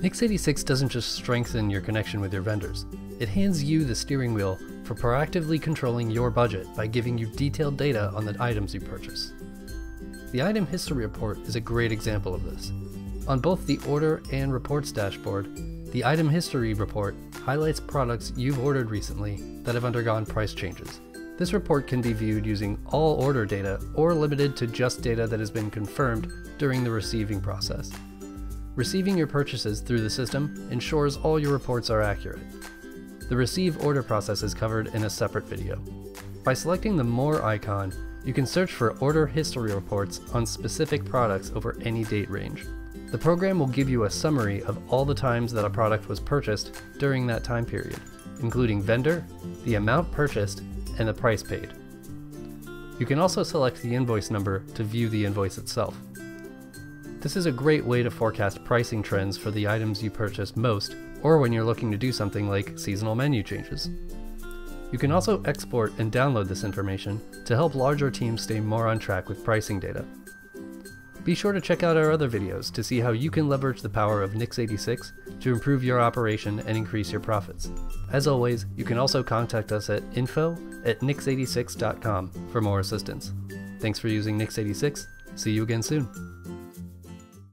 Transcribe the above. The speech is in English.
Nix86 doesn't just strengthen your connection with your vendors, it hands you the steering wheel for proactively controlling your budget by giving you detailed data on the items you purchase. The Item History Report is a great example of this. On both the Order and Reports dashboard, the Item History Report highlights products you've ordered recently that have undergone price changes. This report can be viewed using all order data or limited to just data that has been confirmed during the receiving process. Receiving your purchases through the system ensures all your reports are accurate. The receive order process is covered in a separate video. By selecting the More icon, you can search for order history reports on specific products over any date range. The program will give you a summary of all the times that a product was purchased during that time period, including vendor, the amount purchased, and the price paid. You can also select the invoice number to view the invoice itself. This is a great way to forecast pricing trends for the items you purchase most, or when you're looking to do something like seasonal menu changes. You can also export and download this information to help larger teams stay more on track with pricing data. Be sure to check out our other videos to see how you can leverage the power of Nix86 to improve your operation and increase your profits. As always, you can also contact us at info at nix86.com for more assistance. Thanks for using Nix86. See you again soon.